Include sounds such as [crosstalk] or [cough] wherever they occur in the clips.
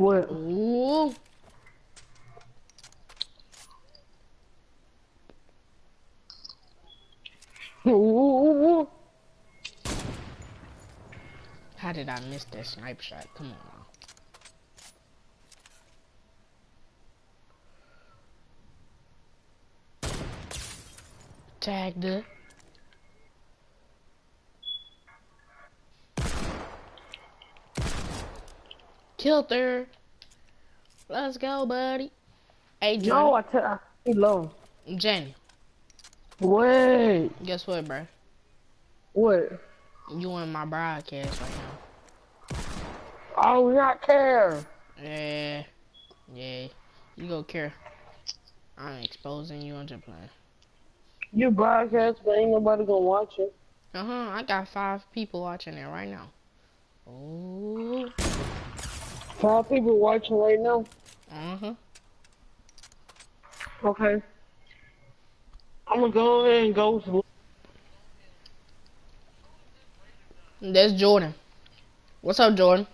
What? Ooh. Ooh. How did I miss that sniper shot? Come on now. Tagged her. Killed her. Let's go, buddy. Hey, No, I tell I he low. Jenny, Wait. guess what, bro? What? You in my broadcast right now. I do not care. Yeah. Yeah. You go care. I'm exposing you. I'm just playing. You broadcast, but ain't nobody gonna watch it. Uh huh. I got five people watching it right now. Oh. Five people watching right now. Huh. Okay. I'm gonna go ahead and go to That's Jordan. What's up, Jordan?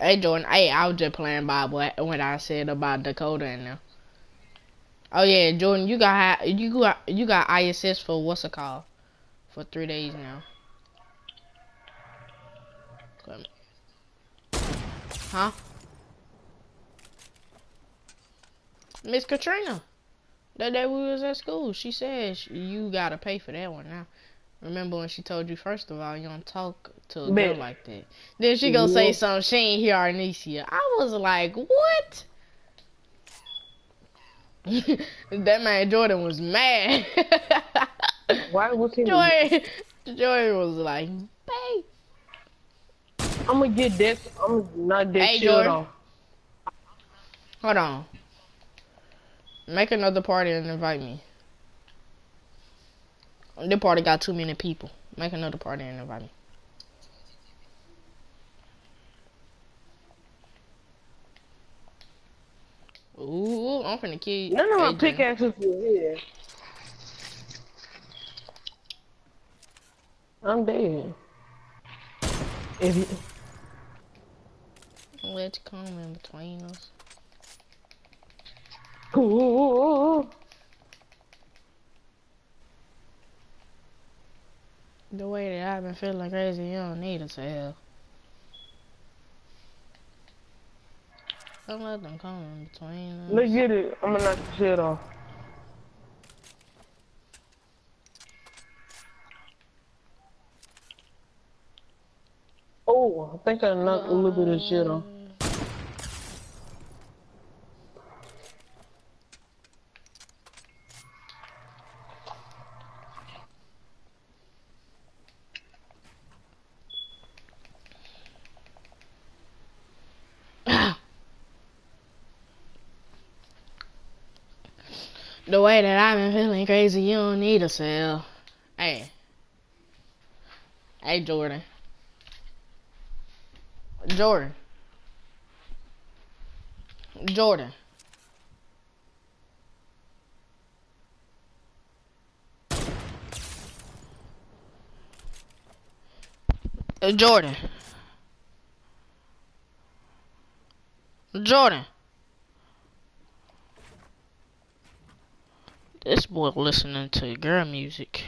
Hey, Jordan. Hey, I was just playing by what when I said about Dakota and them. Oh yeah, Jordan. You got you got you got ISS for what's it called? For three days now. Huh? Miss Katrina. That day we was at school, she said sh- you gotta pay for that one now. Remember when she told you first of all you don't talk to a girl like that. Then she gonna say something she ain't hear Arnesia. I was like, what? [laughs] that man Jordan was mad. [laughs] Why was he? Jordan, Jordan was like. I'm gonna get this. I'm not that Hey, off. Hold on. Make another party and invite me. This party got too many people. Make another party and invite me. Ooh, I'm finna kill you. None of my pickaxes were here. I'm dead. If you, Let's come in between us. Ooh, The way that I've been feeling crazy, you don't need us to hell. Don't let them come in between us. let's get it. I'm gonna knock the shit off. Oh, I think I knocked a little bit of shit off. Um, The way that I've been feeling crazy, you don't need a cell. Hey. Hey, Jordan. Jordan. Jordan. Uh, Jordan. Jordan. This boy listening to girl music.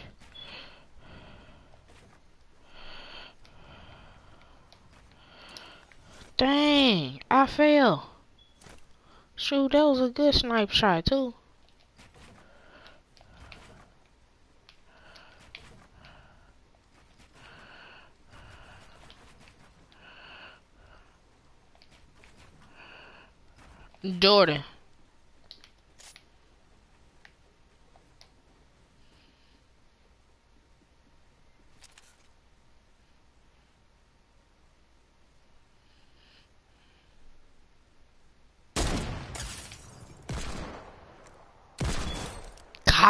Dang, I fell. Shoot, that was a good snipe shot too. Jordan.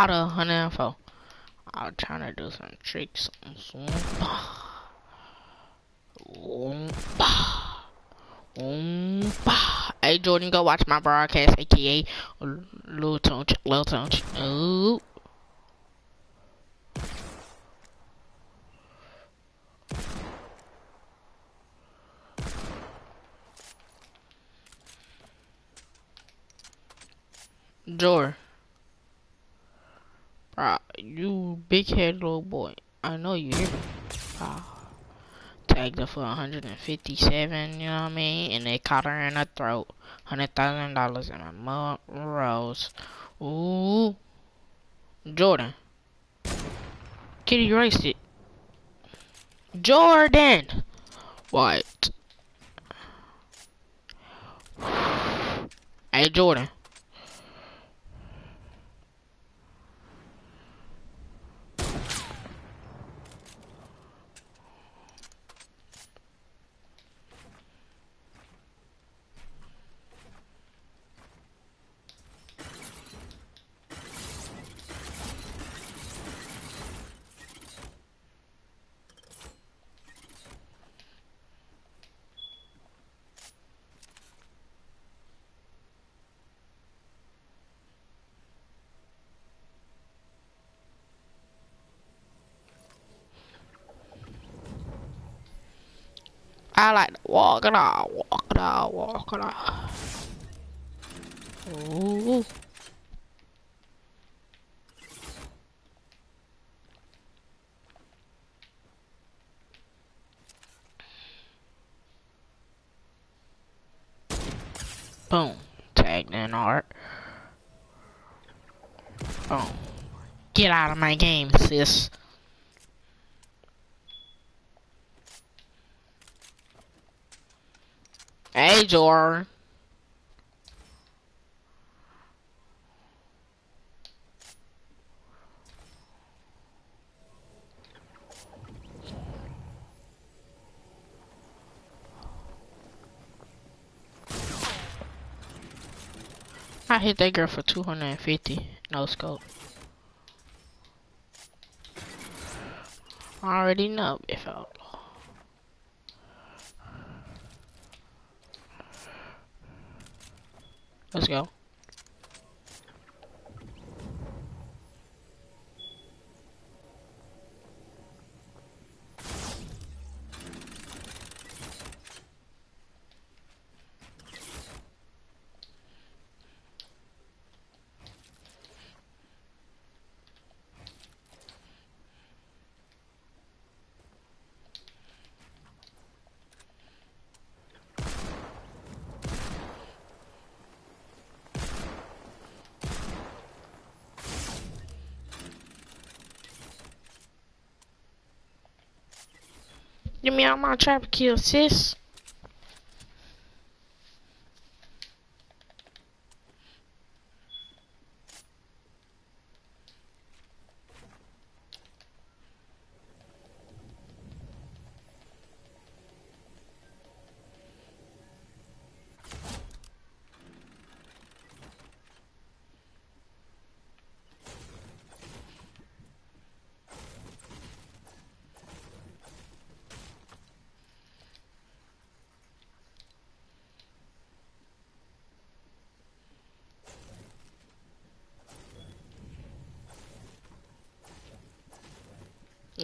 out of 104. I'm trying to do some tricks on Zoomba. Hey, Jordan, go watch my broadcast, aka Lil Tunch. Lil Tunch. Ooh. Door. Bro, you big head little boy. I know you hear me. Bro. Tagged her for 157, you know what I mean? And they caught her in the throat. $100,000 in a month rose. Ooh. Jordan. Kitty erased it. Jordan! What? [sighs] Hey, Jordan. I like to walk it out, walk it out, walk it out. Ooh. Boom. Tagged in art. Boom. Get out of my game, sis. Hey, Jor. I hit that girl for 250. No scope. I already know if I Let's go. Give me out my trap kill, sis.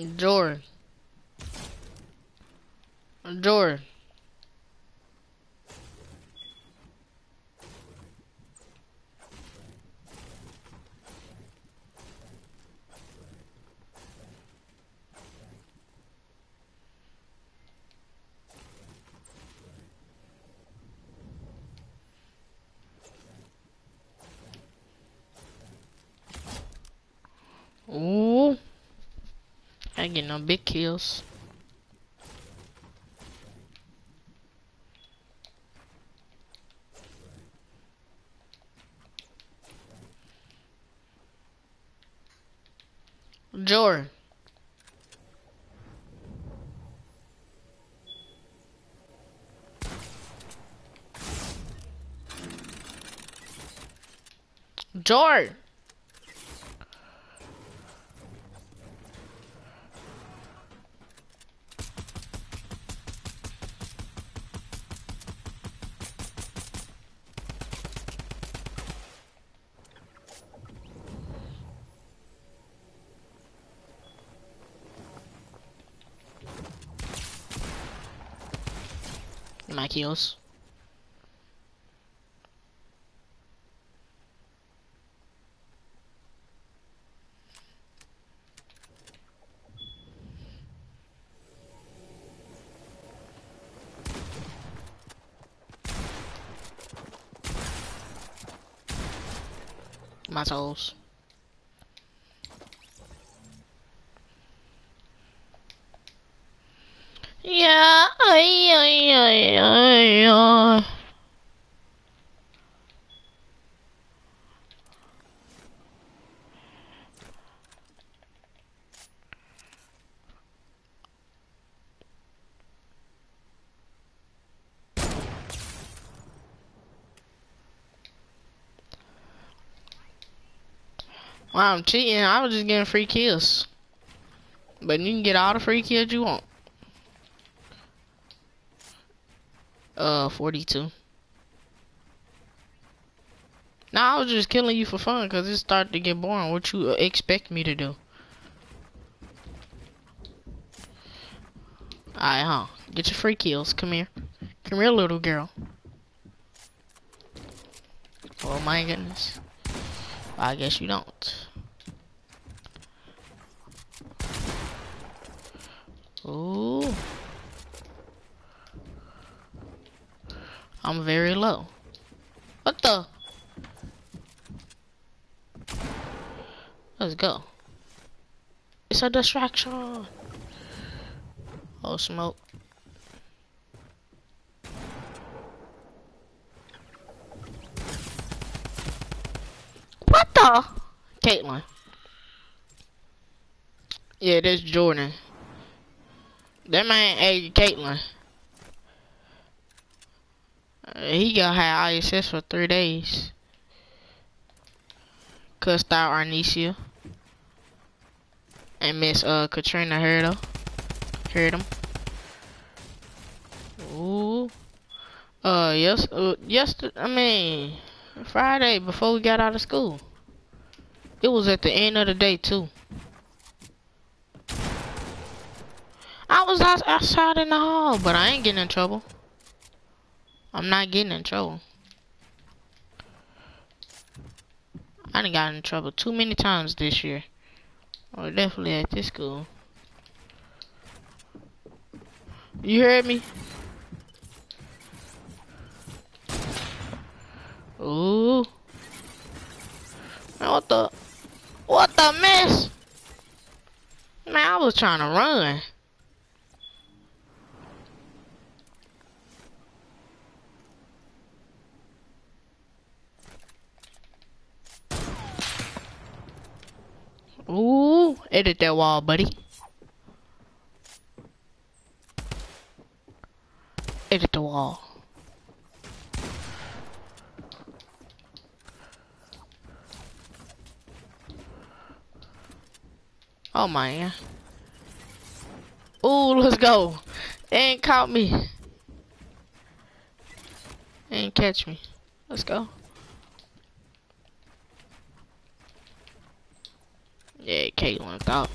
Jordan. Jordan. Ooh. I get no big kills. Jordan. attack heals. Yeah. Wow, I'm cheating. I was just getting free kills. But you can get all the free kills you want. Uh, 42. Nah, I was just killing you for fun because it started to get boring. What you expect me to do? Alright, huh? Get your free kills. Come here. Come here, little girl. Oh my goodness. I guess you don't. Ooh. I'm very low. What the? Let's go. It's a distraction. Oh, smoke. What the? Caitlin. Yeah, that's Jordan. That man, hey, Caitlin. He got high ISS for three days. Cussed out Arnesia. And Miss uh Katrina heard. Heard him. Ooh. Uh yes uh yesterday I mean Friday before we got out of school. It was at the end of the day too. I was outside in the hall, but I ain't getting in trouble. I'm not getting in trouble. I done got in trouble too many times this year. Oh, definitely at this school. You heard me? Ooh. Man, what the? What the mess? Man, I was trying to run. Ooh, edit that wall, buddy. Edit the wall. Oh my. Ooh, let's go. They ain't caught me. They ain't catch me. Let's go. Yeah, Caitlin thought.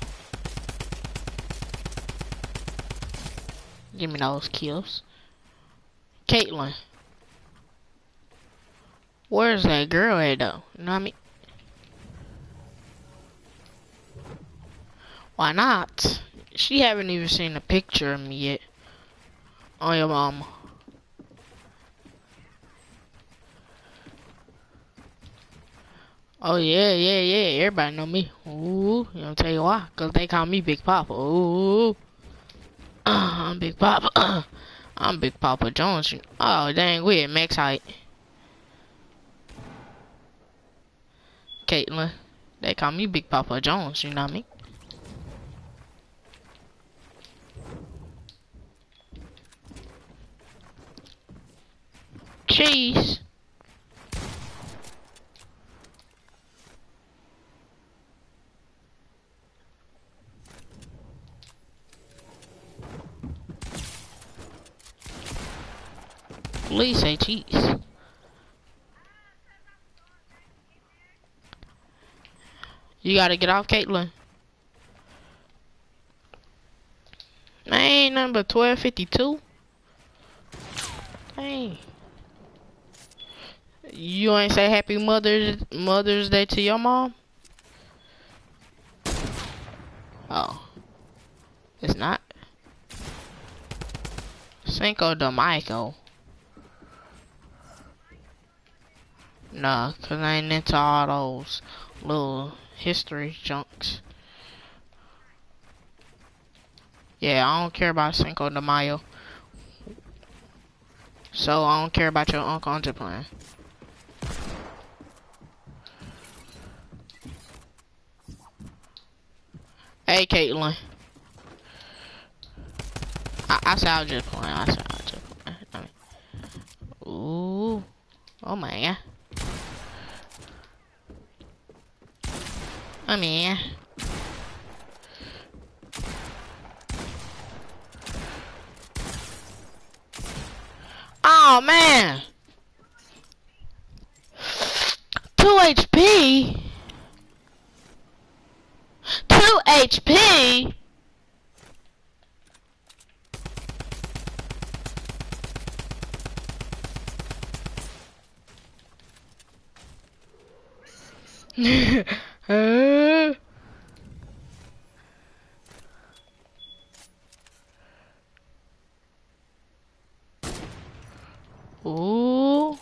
Give me those kills. Caitlin. Where's that girl at though? You know what I mean? Why not? She haven't even seen a picture of me yet. Oh, your mama. Oh yeah, yeah, yeah. Everybody know me. Ooh, you know tell you why? Cause they call me Big Papa. Ooh, [clears throat] I'm Big Papa. [clears throat] I'm Big Papa Jones. Oh dang, we at max height. Caitlin, they call me Big Papa Jones. You know what I mean? Cheese. Please say cheese. You gotta get off, Caitlin. I ain't number 1252. Hey. You ain't say happy Mother's Mother's Day to your mom? Oh. It's not. Cinco de Mayo. Nah, cause I ain't into all those little history junks. Yeah, I don't care about Cinco de Mayo. So I don't care about your uncle on plan. Hey, Caitlin. I, I said I was just playing. I said I was just playing. Ooh. Oh my god. Oh man. Oh man. 2 HP. 2 HP. uh. Ooh.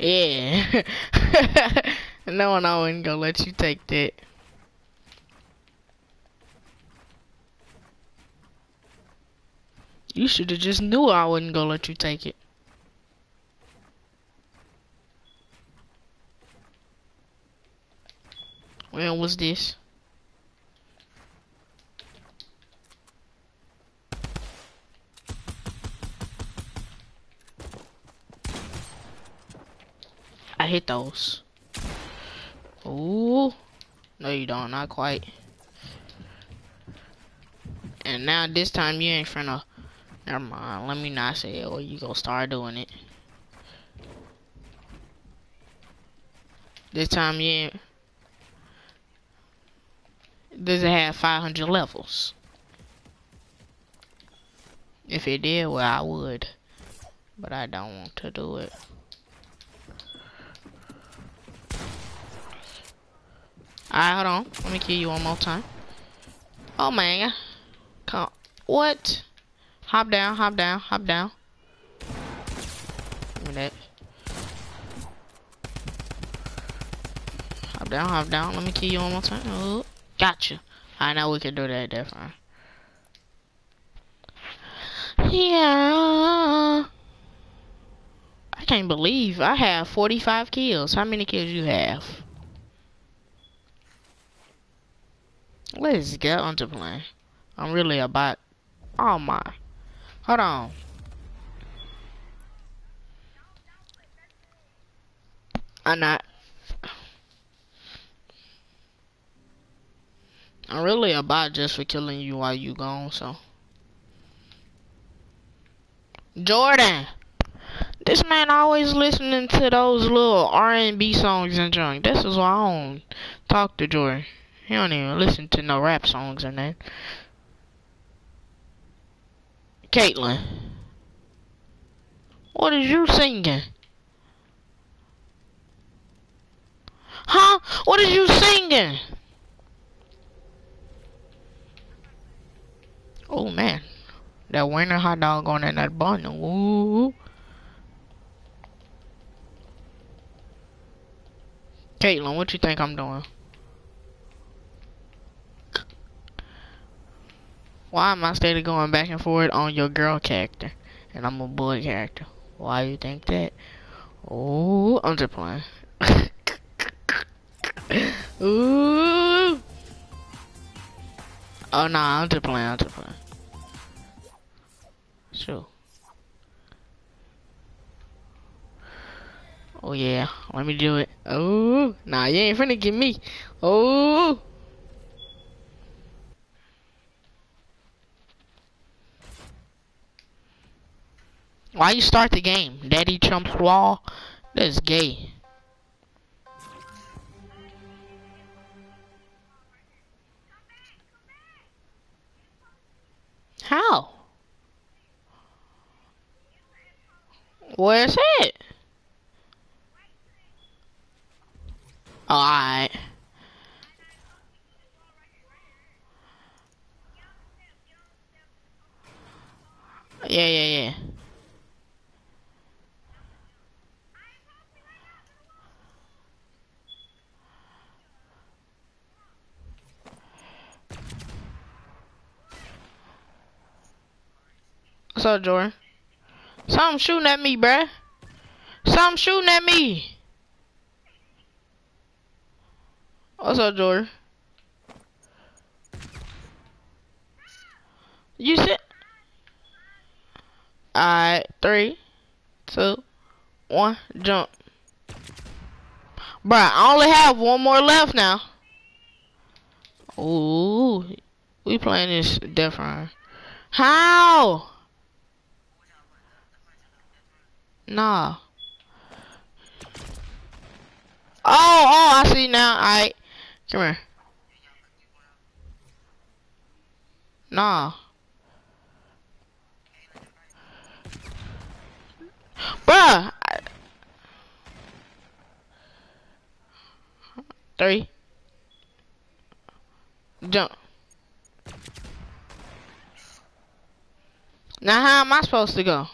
Yeah. [laughs] no one I wouldn't go let you take that. You should have just knew I wouldn't go let you take it. When was this? I hit those. Ooh. No, you don't. Not quite. And now this time you ain't finna Never mind. Let me not say it or you go start doing it. This time, yeah. Does it have 500 levels? If it did, well, I would. But I don't want to do it. Alright, hold on. Let me kill you one more time. Oh, man. Come. What? Hop down, hop down, hop down. Give me that. Hop down, hop down. Let me kill you one more time. Oh, gotcha. I know we can do that different. Yeah. I can't believe I have 45 kills. How many kills you have? Let's get on to playing. I'm really about. Oh my. Hold on. I'm not. I'm really about just for killing you while you gone, so. Jordan! This man always listening to those little R&B songs and junk. This is why I don't talk to Jordan. He don't even listen to no rap songs and that. Caitlin. What is you singing? Huh? What is you singing? Oh man. That winter hot dog on in that bun. Ooh. Caitlin, what you think I'm doing? Why am I steady going back and forth on your girl character? And I'm a boy character. Why you think that? Oh, I'm just playing. [laughs] Ooh. Oh, no, nah, I'm just playing, I'm just playing. Sure. Oh, yeah. Let me do it. Oh, nah, you ain't finna get me. Oh. Why you start the game? Daddy Trump's wall? That's gay. How? Where's it? alright. Yeah, yeah, yeah. What's up, Jordan? Something shooting at me, bruh. Something shooting at me. What's up, Jordan? You said. Alright, three, two, one, jump. Bruh, I only have one more left now. Ooh, we playing this different. How? Nah. Oh, oh, I see now. Alright. Come here. Nah. Bruh. Three. Jump. Now how am I supposed to go?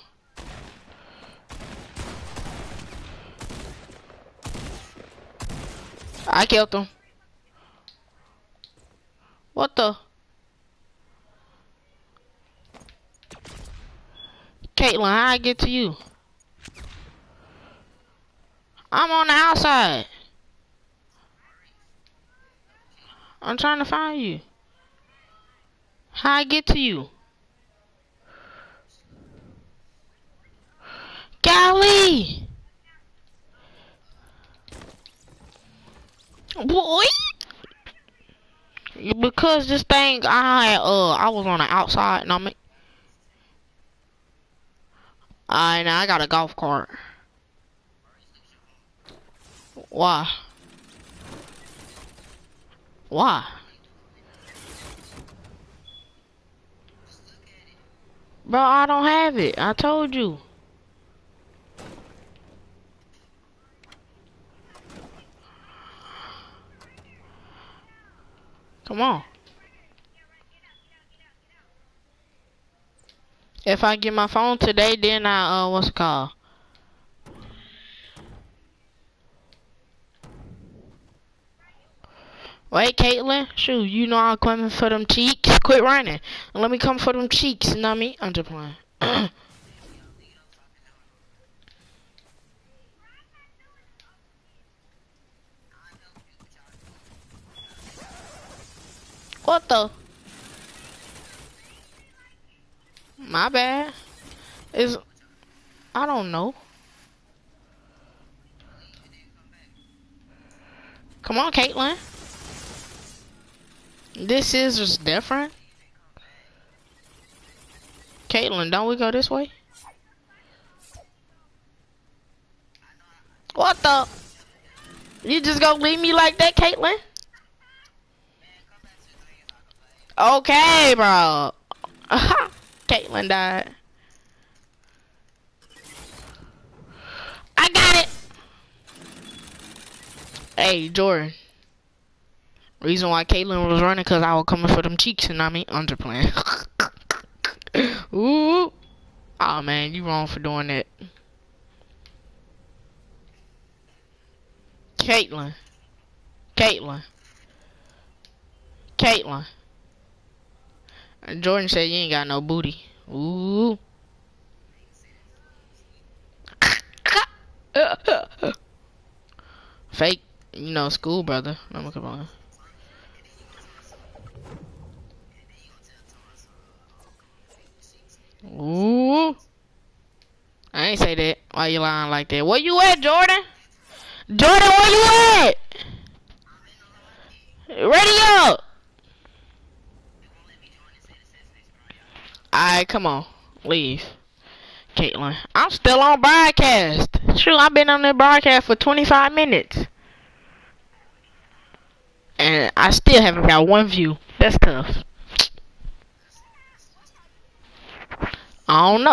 I killed him. What the? Caitlin, how I get to you? I'm on the outside. I'm trying to find you. How I get to you? Golly! Boy. Because this thing, I uh, I was on the outside, and I'm. Alright, now I got a golf cart. Why? Why? Bro, I don't have it. I told you. Come on. If I get my phone today, then I, uh, what's it called? Wait, Caitlin. Shoot, you know I'm coming for them cheeks. Quit running. Let me come for them cheeks, you know I mean? I'm just playing. [clears throat] What the? My bad. Is I don't know. Come on, Caitlin. This is just different. Caitlin, don't we go this way? What the? You just gonna leave me like that, Caitlin? Okay, bro. [laughs] Caitlin died. I got it. Hey, Jordan. Reason why Caitlin was running because I was coming for them cheeks and I mean underplaying. [laughs] Ooh. Oh man, you wrong for doing that. Caitlin. Caitlin. Caitlin. Jordan said you ain't got no booty. Ooh. [laughs] Fake, you know, school brother. No, come on. Ooh. I ain't say that. Why you lying like that? Where you at, Jordan? Jordan, where you at? Ready up. Alright, come on. Leave. Caitlin. I'm still on broadcast. True, I've been on the broadcast for 25 minutes. And I still haven't got one view. That's tough. I don't know.